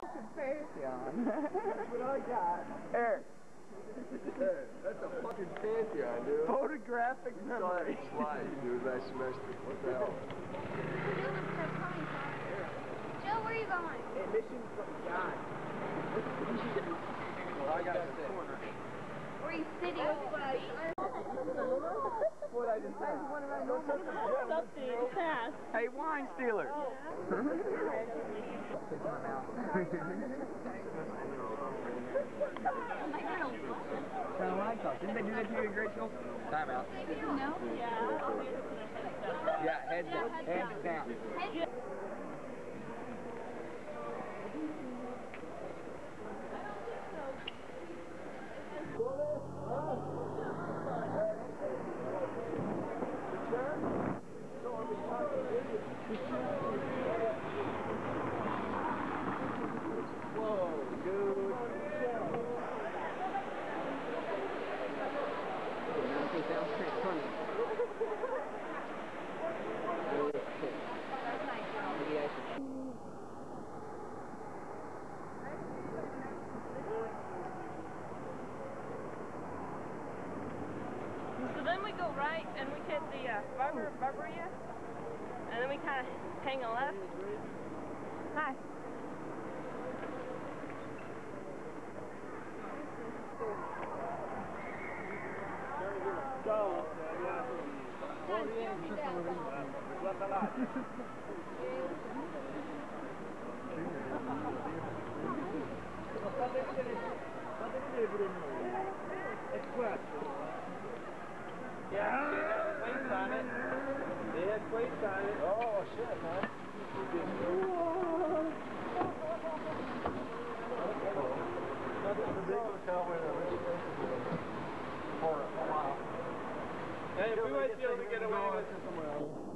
Pantheon. That's what I got. Eric, That's a fucking pantheon, dude. photographic You saw memory. that slide, dude, last semester. What the hell? Joe, where are you going? Mission from God. well, I got the corner. Where are you sitting? What I just said. Hey, wine stealer. Kind of like. Didn't they do that to you in grade school? Time out. No. Yeah, heads down. Hands down. Whoa, dude. So then we go right and we hit the uh, Barber, Barberia. And then we kind of hang a left. Hi. Yeah, it. Oh, shit, man. We might be able to get away with it somewhere else.